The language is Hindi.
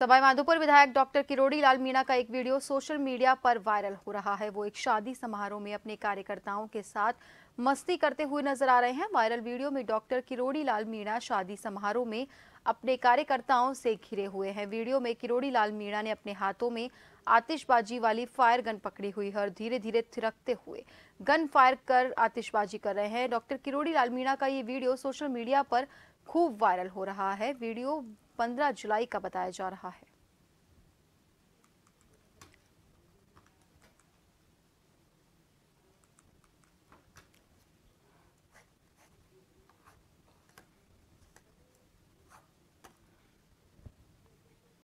सवाईमाधोपुर विधायक डॉक्टर किरोड़ी लाल मीणा का एक वीडियो सोशल मीडिया पर वायरल हो रहा है। वो एक शादी समारोह में अपने कार्यकर्ताओं के साथ मस्ती करते हुए नज़र आ रहे हैं। वायरल वीडियो में डॉक्टर किरोड़ी लाल मीणा शादी समारोह में अपने कार्यकर्ताओं से घिरे हुए हैं। वीडियो में किरोड़ी लाल मीणा ने अपने हाथों में आतिशबाजी वाली फायर गन पकड़ी हुई है और धीरे धीरे थिरकते हुए गन फायर कर आतिशबाजी कर रहे हैं। डॉक्टर किरोड़ी लाल मीणा का ये वीडियो सोशल मीडिया पर खूब वायरल हो रहा है। वीडियो 15 जुलाई का बताया जा रहा है।